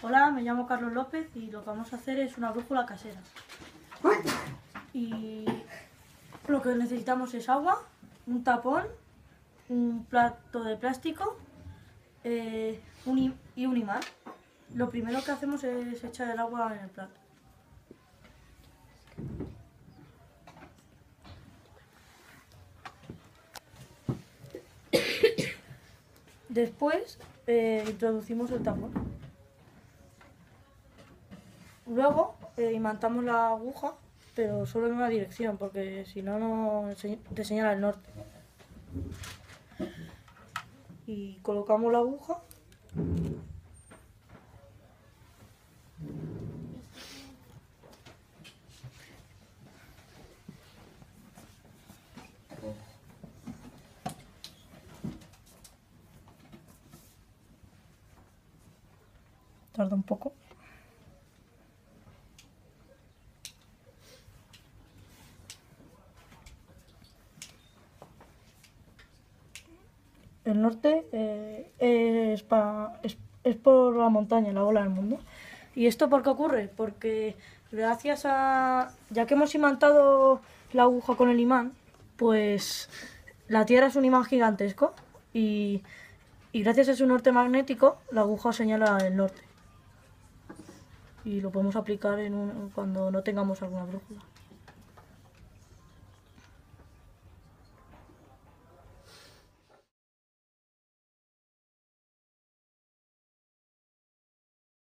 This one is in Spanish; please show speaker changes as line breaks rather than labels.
Hola, me llamo Carlos López y lo que vamos a hacer es una brújula casera. Y lo que necesitamos es agua, un tapón, un plato de plástico eh, un y un imán. Lo primero que hacemos es echar el agua en el plato. Después eh, introducimos el tapón. Luego eh, imantamos la aguja, pero solo en una dirección, porque si no, no te señala el norte. Y colocamos la aguja. Tarda un poco. El norte eh, es, por la montaña, la ola del mundo. ¿Y esto por qué ocurre? Porque gracias a... Ya que hemos imantado la aguja con el imán, pues la Tierra es un imán gigantesco y, gracias a su norte magnético la aguja señala el norte. Y lo podemos aplicar en cuando no tengamos alguna brújula.